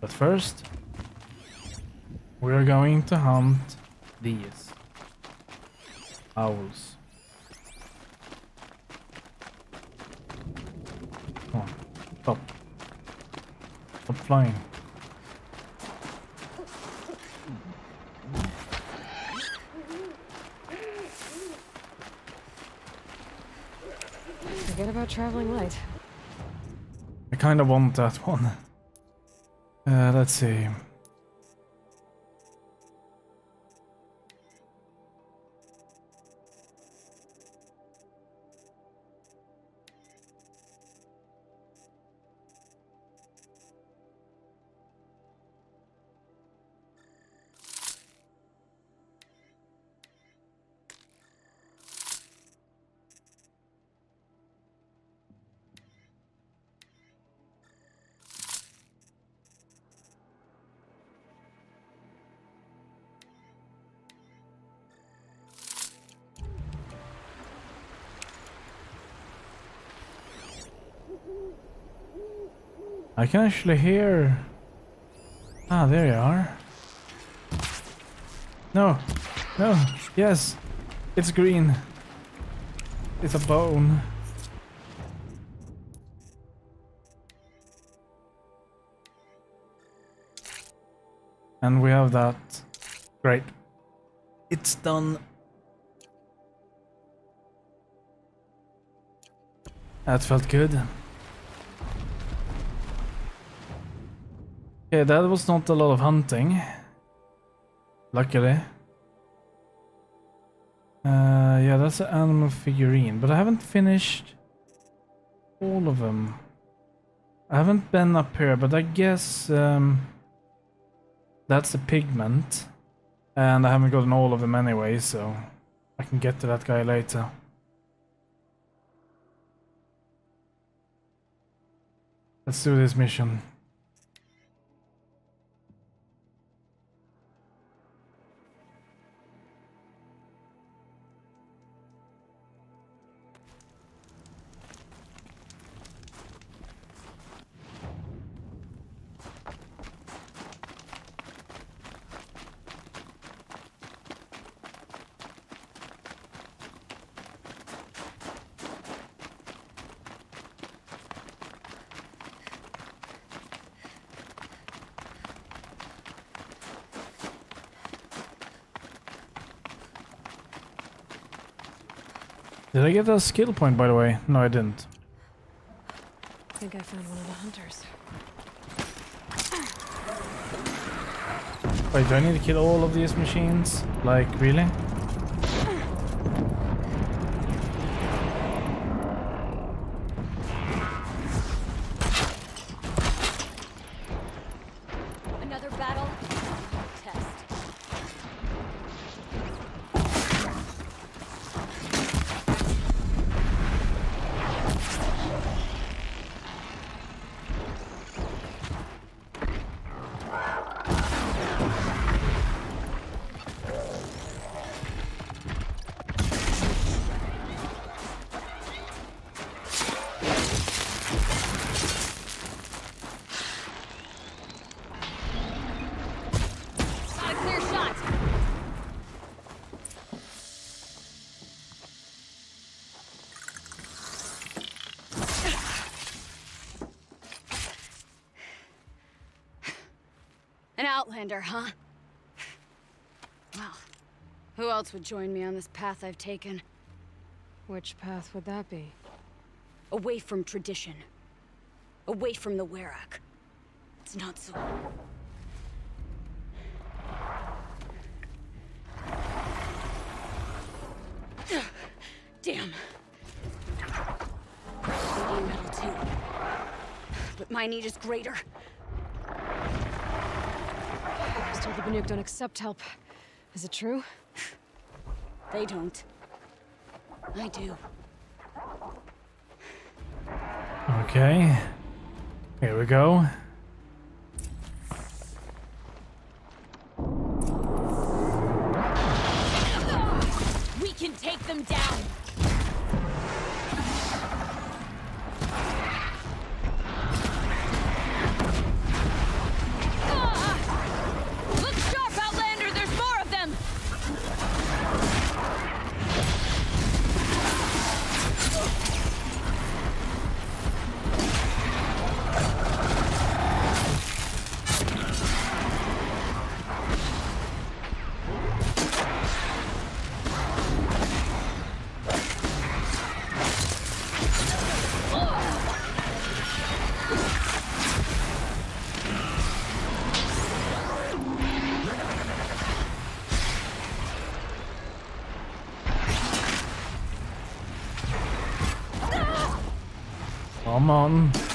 But first, we're going to hunt these owls. Come on, stop. Stop flying. Forget about traveling light. I kind of want that one. Uh, let's see. I can actually hear... Ah, there you are. No, no, yes, it's green. It's a bone. And we have that. Great. It's done. That felt good. Okay, that was not a lot of hunting. Luckily. Uh, yeah, that's an animal figurine, but I haven't finished all of them. I haven't been up here, but I guess um, that's a pigment. And I haven't gotten all of them anyway, so I can get to that guy later. Let's do this mission. Did I get a skill point, by the way? No, I didn't. I think I found one of the hunters. Wait, do I need to kill all of these machines? Like, really? Outlander, huh? Well, who else would join me on this path I've taken? Which path would that be? Away from tradition. Away from the Werak. It's not so... Damn. Metal too. But my need is greater. The Banuk don't accept help. Is it true? They don't. I do. Okay. Here we go. Come on.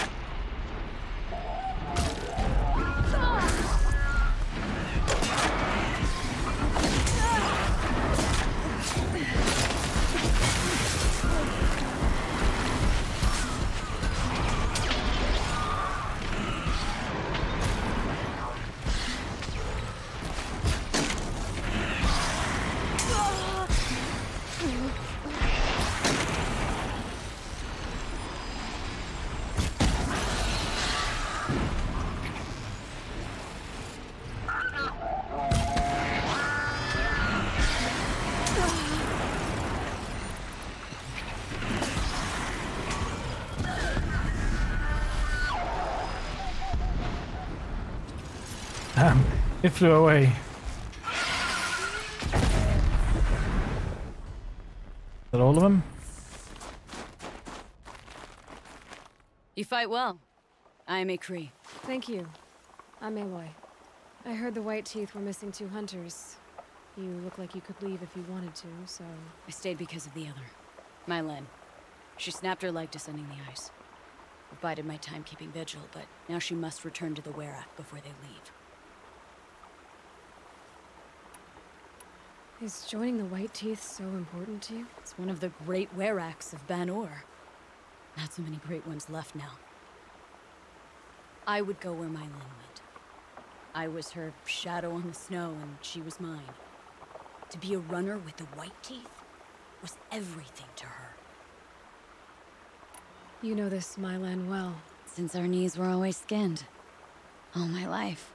It flew away. Is that all of them? You fight well. I am Ikrie. Thank you. I'm Aloy. I heard the White Teeth were missing two hunters. You look like you could leave if you wanted to, so... I stayed because of the other. Mylen. She snapped her leg descending the ice. I bided my time keeping vigil, but now she must return to the Werak before they leave. Is joining the White Teeth so important to you? It's one of the great Weraks of Banor. Not so many great ones left now. I would go where Mylen went. I was her shadow on the snow, and she was mine. To be a runner with the White Teeth was everything to her. You know this Mylen well. Since our knees were always skinned. All my life.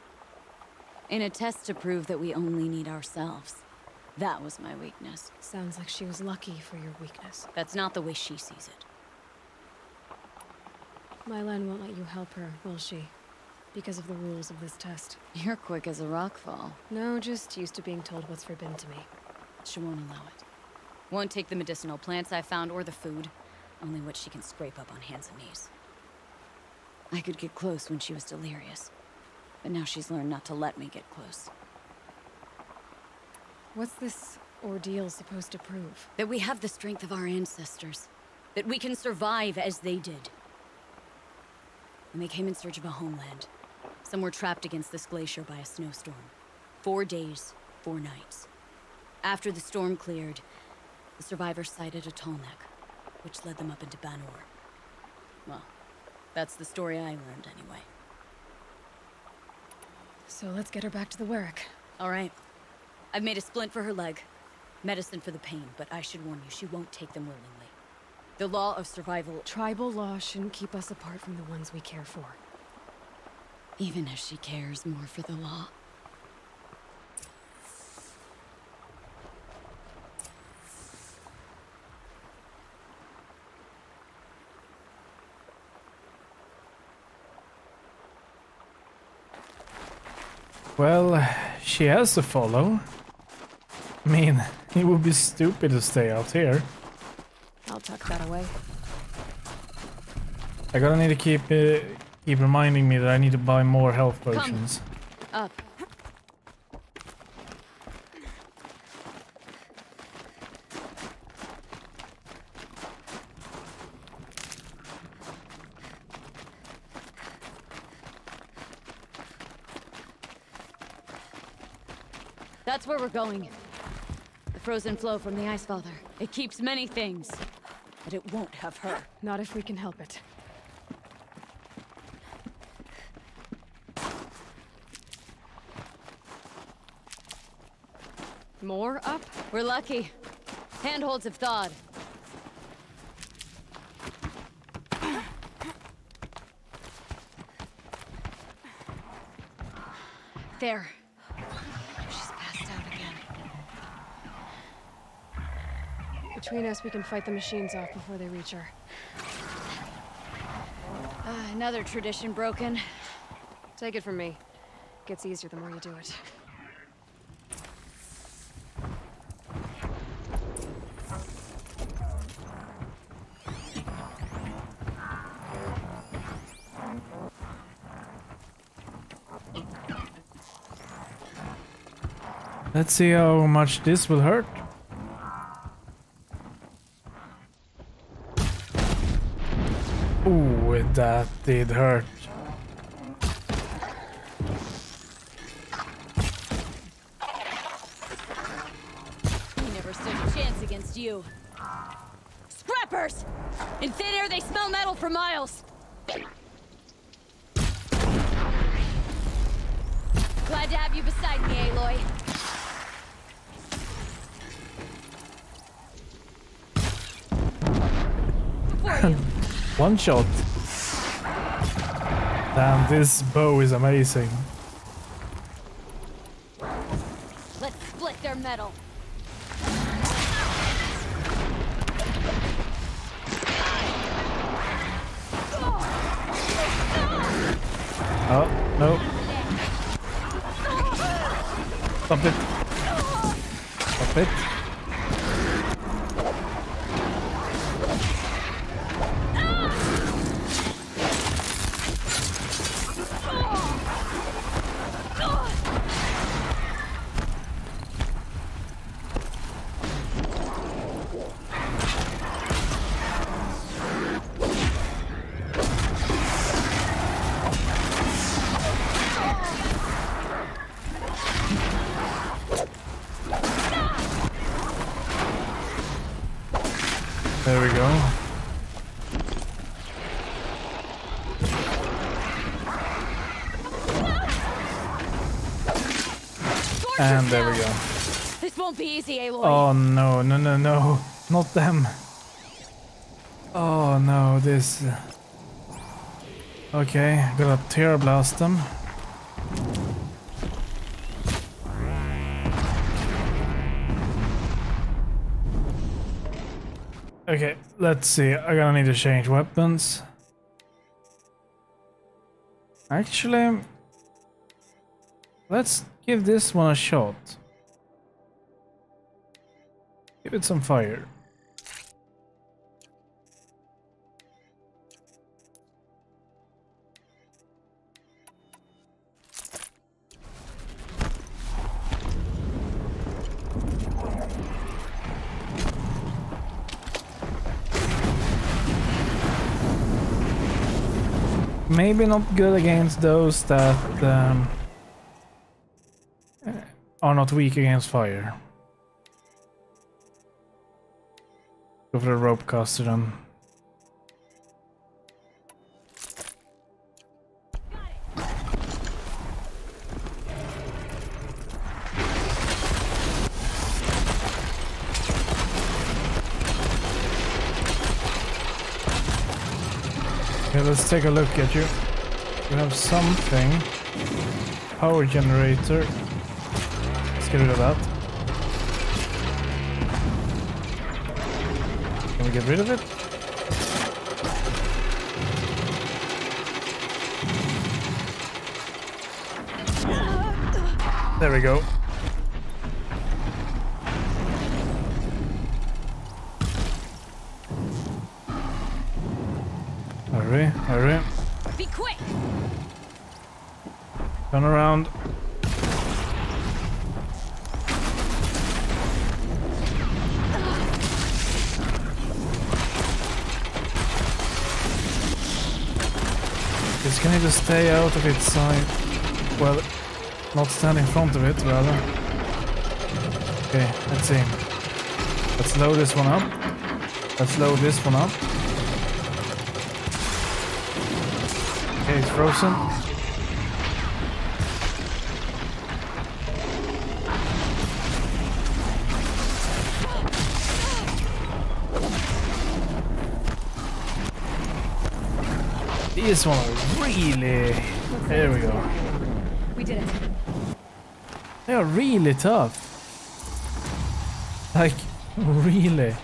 In a test to prove that we only need ourselves. That was my weakness. Sounds like she was lucky for your weakness. That's not the way she sees it. Mylen won't let you help her, will she? Because of the rules of this test. You're quick as a rockfall. No, just used to being told what's forbidden to me. She won't allow it. Won't take the medicinal plants I found or the food. Only what she can scrape up on hands and knees. I could get close when she was delirious. But now she's learned not to let me get close. What's this ordeal supposed to prove? That we have the strength of our ancestors. That we can survive as they did. And they came in search of a homeland. Some were trapped against this glacier by a snowstorm. Four days, four nights. After the storm cleared, the survivors sighted a tallneck, which led them up into Banor. Well, that's the story I learned anyway. So let's get her back to the Werak. All right. I've made a splint for her leg. Medicine for the pain, but I should warn you, she won't take them willingly. The law of survival, Tribal law shouldn't keep us apart from the ones we care for. even if she cares more for the law. Well, she has to follow. I mean, it would be stupid to stay out here. I'll tuck that away. I gotta need to keep uh, keep reminding me that I need to buy more health Come. potions. Up. That's where we're going. Frozen flow from the Ice Father. It keeps many things, but it won't have her. Not if we can help it. More up? We're lucky. Handholds have thawed. There. She's passed out again. Between us, we can fight the machines off before they reach her. Uh, another tradition broken. Take it from me. Gets easier the more you do it. Let's see how much this will hurt. Ooh, it that did hurt. We never stood a chance against you. Scrappers! In thin air, they smell metal for miles. Glad to have you beside me, Aloy. One shot. Damn, this bow is amazing. Let's split their metal. Oh, no. Stop it. Stop it. And there we go. This won't be easy, Aloy. Oh no, no, no, no. Not them. Oh no, this. Uh, okay, gotta tear blast them. Okay, let's see. I'm gonna need to change weapons. Actually, let's give this one a shot. Give it some fire. Maybe not good against those that um, are not weak against fire. Go for the rope caster then. Okay, let's take a look at you. You have something. Power generator. Let's get rid of that. Can we get rid of it? There we go. Hurry, hurry. Be quick! Turn around. Can you just stay out of its side? Well, not stand in front of it, rather. Okay, let's see. Let's load this one up. Let's load this one up. Okay, it's frozen. These one really... There we go. We did it. They are really tough. Like, really.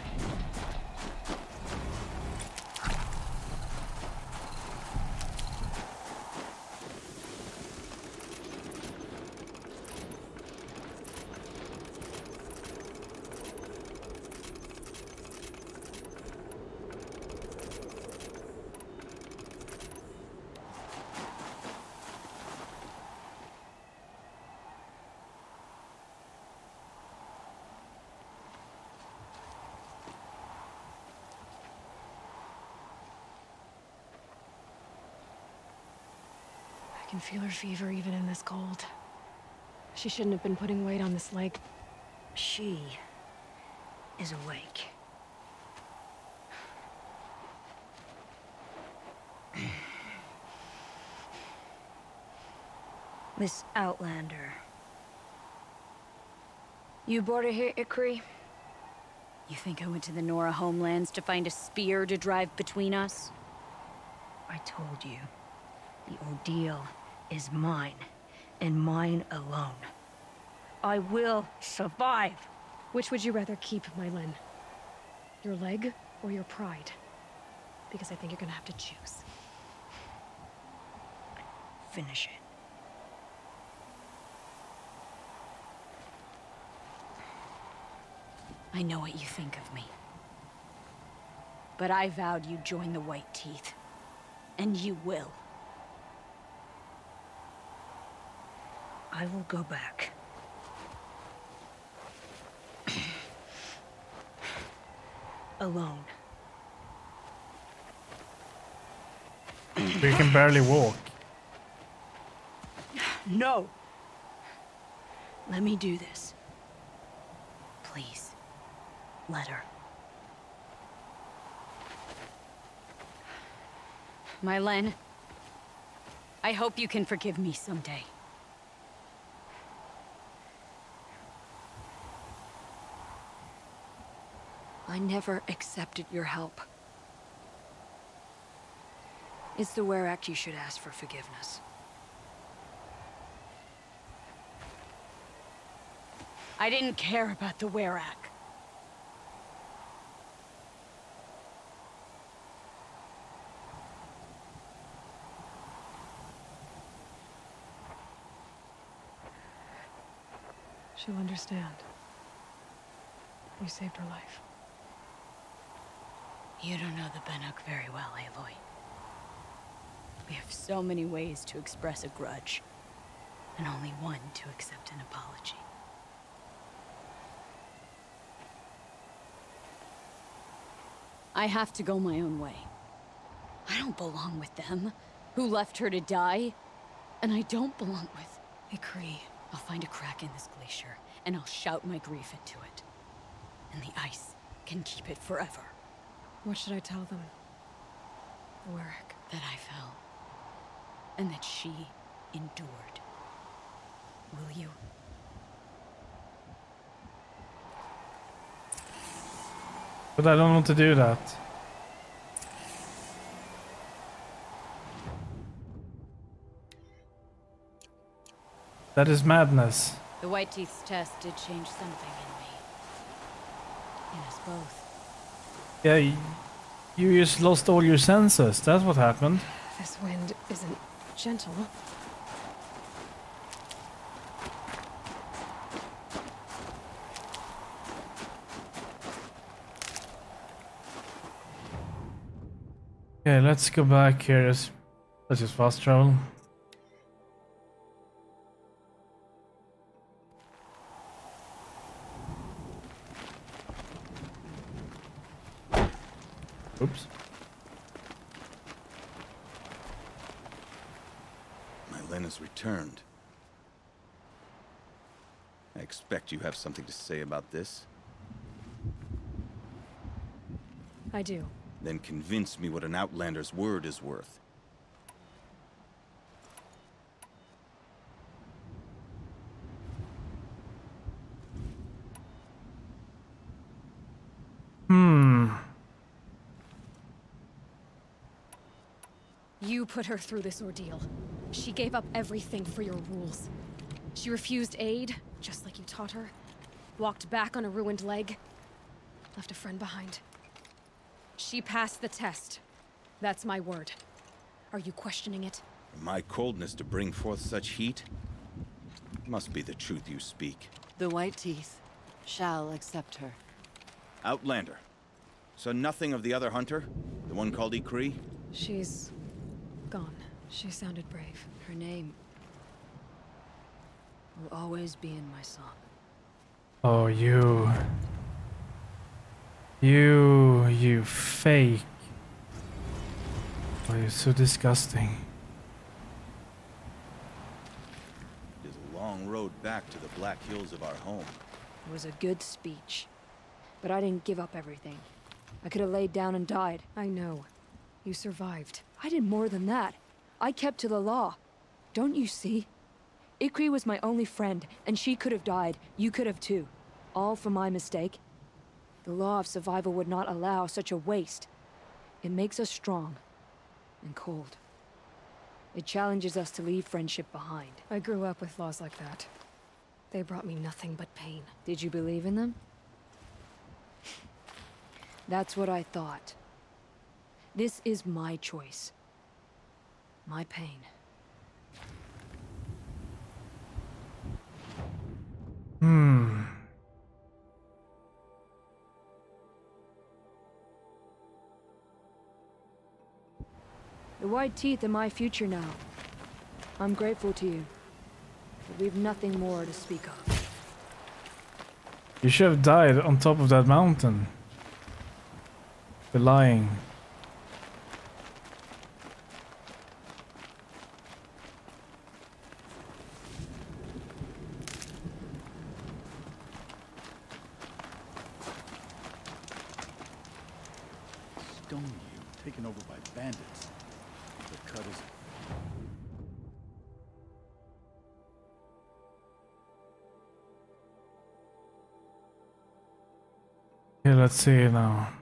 Feel her fever even in this cold. She shouldn't have been putting weight on this leg. She is awake. Miss Outlander. You brought her here, Ikrie? You think I went to the Nora homelands to find a spear to drive between us? I told you. The ordeal is mine, and mine alone. I will survive. Which would you rather keep, Mylen? Your leg or your pride? Because I think you're gonna have to choose. Finish it. I know what you think of me. But I vowed you'd join the White Teeth. And you will. I will go back. Alone. We can barely walk. No! Let me do this. Please. Let her. Mylen, I hope you can forgive me someday. I never accepted your help. It's the Werak you should ask for forgiveness. I didn't care about the Werak. She'll understand. You saved her life. You don't know the Banuk very well, Aloy. We have so many ways to express a grudge, and only one to accept an apology. I have to go my own way. I don't belong with them, who left her to die. And I don't belong with... Ikrie. I'll find a crack in this glacier, and I'll shout my grief into it. And the ice can keep it forever. What should I tell them? Werak. That I fell. And that she endured. Will you? But I don't want to do that. That is madness. The White Teeth's test did change something in me. In us both. Yeah, you just lost all your senses. That's what happened. This wind isn't gentle. Okay, let's go back here. Let's just fast travel. Oops. Mylen has returned. I expect you have something to say about this. I do. Then convince me what an Outlander's word is worth. Put her through this ordeal. She gave up everything for your rules. She refused aid, just like you taught her. Walked back on a ruined leg. Left a friend behind. She passed the test. That's my word. Are you questioning it? My coldness to bring forth such heat? Must be the truth you speak. The White Teeth shall accept her. Outlander. So nothing of the other hunter? The one called Ikrie? She's... gone. She sounded brave. Her name will always be in my song. Oh, you. You, you fake. Oh, you're so disgusting. It is a long road back to the Black Hills of our home. It was a good speech. But I didn't give up everything. I could have laid down and died. I know. You survived. I did more than that. I kept to the law. Don't you see? Ikrie was my only friend, and she could have died. You could have too. All for my mistake. The law of survival would not allow such a waste. It makes us strong. And cold. It challenges us to leave friendship behind. I grew up with laws like that. They brought me nothing but pain. Did you believe in them? That's what I thought. This is my choice. My pain. Hmm. The white teeth are my future now. I'm grateful to you. But we've nothing more to speak of. You should have died on top of that mountain. The lying. Okay, let's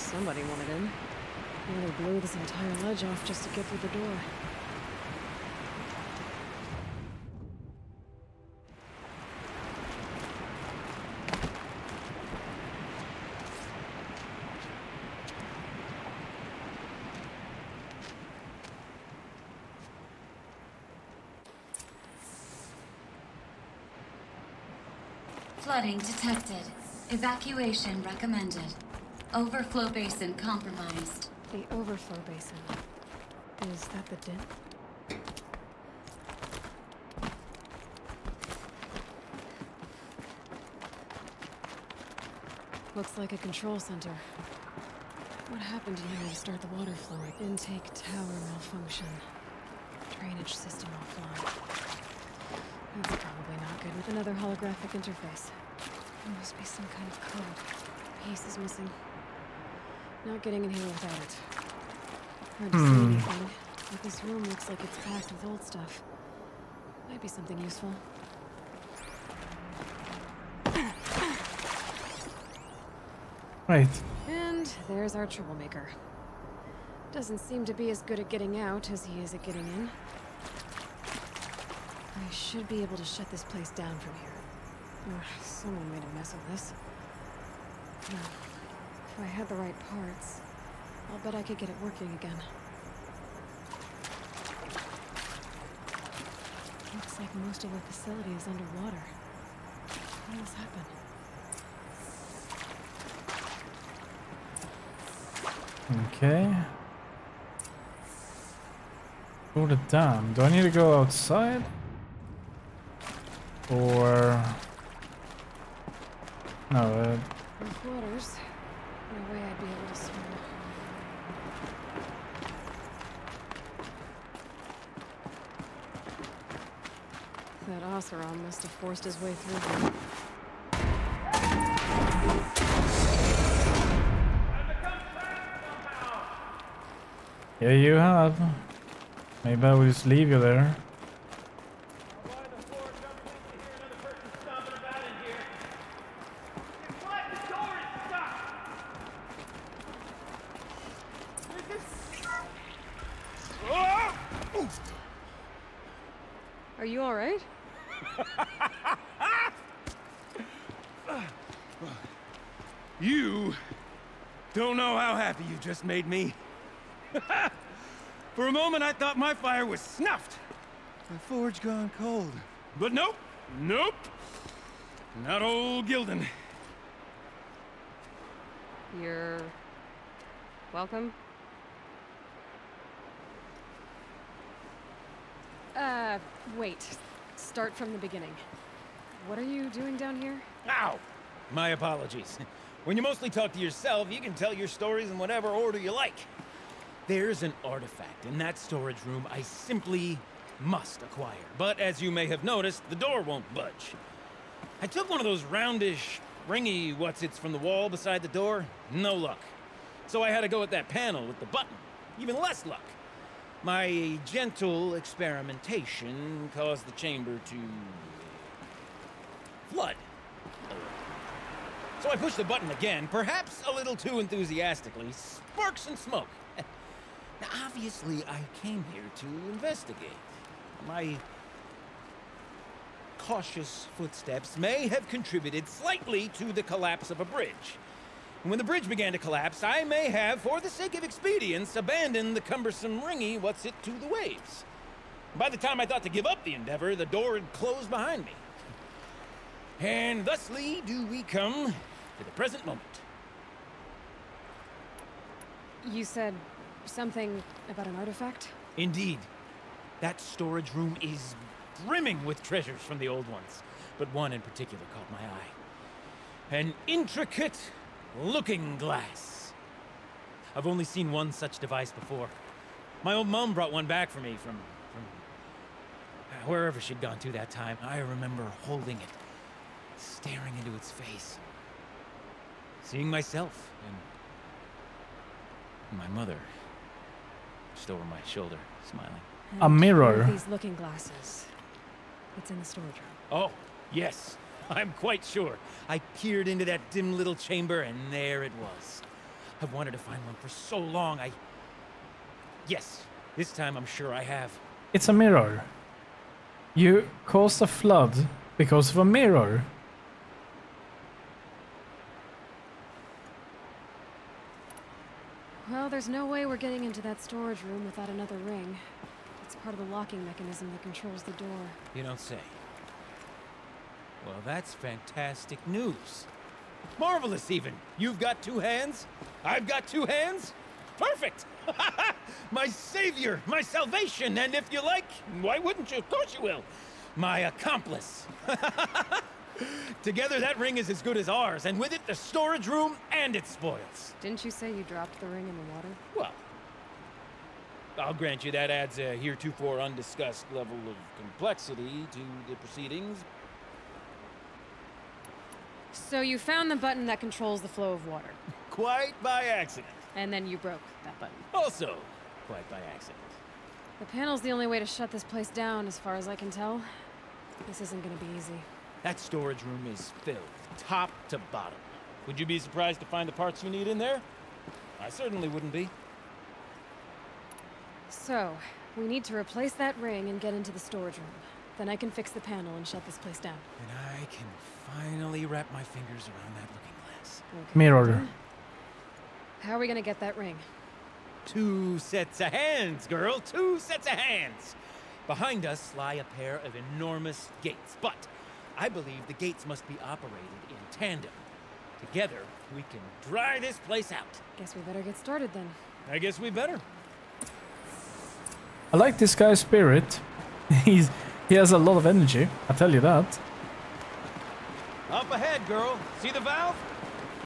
somebody wanted in. Nearly blew this entire ledge off just to get through the door. Flooding detected. Evacuation recommended. Overflow basin compromised. The overflow basin. Is that the den? Looks like a control center. What happened here to start the water flow? Intake tower malfunction. Drainage system offline. That's probably not good with another holographic interface. There must be some kind of code. Piece is missing. Not getting in here without it. Hard to see Hmm. anything, but this room looks like it's packed with old stuff. Might be something useful. Right. And there's our troublemaker. Doesn't seem to be as good at getting out as he is at getting in. I should be able to shut this place down from here. Ugh, someone made a mess of this. If I had the right parts, I'll bet I could get it working again. Looks like most of the facility is underwater. How did this happen? Okay. Go to dam. Do I need to go outside? Or... No, uh, With waters, no way I'd be able to swim. That Oseram must have forced his way through here. yeah, you have. Maybe I will just leave you there. Are you alright? You don't know how happy you just made me. For a moment, I thought my fire was snuffed. My forge gone cold. But nope, nope. Not old Gildun. You're... welcome? Uh, wait. Start from the beginning. What are you doing down here? Ow! My apologies. When you mostly talk to yourself, you can tell your stories in whatever order you like. There's an artifact in that storage room I simply must acquire. But as you may have noticed, the door won't budge. I took one of those roundish, ringy what's-its from the wall beside the door. No luck. So I had to go with that panel with the button. Even less luck. My gentle experimentation caused the chamber to... flood. So I pushed the button again, perhaps a little too enthusiastically. Sparks and smoke. now, obviously, I came here to investigate. My cautious footsteps may have contributed slightly to the collapse of a bridge. When the bridge began to collapse, I may have, for the sake of expedience, abandoned the cumbersome ringy what's it to the waves. By the time I thought to give up the endeavor, the door had closed behind me. And thusly do we come to the present moment. You said something about an artifact? Indeed. That storage room is brimming with treasures from the old ones, but one in particular caught my eye. An intricate looking glass. I've only seen one such device before. My old mom brought one back for me from, from wherever she'd gone to that time. I remember holding it, staring into its face, seeing myself and my mother just over my shoulder, smiling. A mirror. These looking glasses. It's in the storage room. Oh, yes. I'm quite sure. I peered into that dim little chamber, and there it was. I've wanted to find one for so long, I... Yes, this time I'm sure I have. It's a mirror. You caused a flood because of a mirror. Well, there's no way we're getting into that storage room without another ring. It's part of the locking mechanism that controls the door. You don't say. Well, that's fantastic news. Marvelous, even. You've got two hands. I've got two hands. Perfect! my savior, my salvation, and if you like, why wouldn't you? Of course you will. My accomplice. Together, that ring is as good as ours, and with it, the storage room and its spoils. Didn't you say you dropped the ring in the water? Well, I'll grant you that adds a heretofore undiscussed level of complexity to the proceedings. So you found the button that controls the flow of water, Quite by accident. and then you broke that button. Also, quite by accident. The panel's the only way to shut this place down, as far as I can tell. This isn't gonna be easy. That storage room is filled, top to bottom. Would you be surprised to find the parts you need in there? I certainly wouldn't be. So, we need to replace that ring and get into the storage room. Then I can fix the panel and shut this place down. And I can finally wrap my fingers around that looking glass. Okay. Mirror. How are we gonna get that ring? Two sets of hands, girl. Two sets of hands. Behind us lie a pair of enormous gates, but I believe the gates must be operated in tandem. Together, we can dry this place out. Guess we better get started then. I guess we better. I like this guy's spirit. He's he has a lot of energy. I tell you that. Up ahead, girl. See the valve?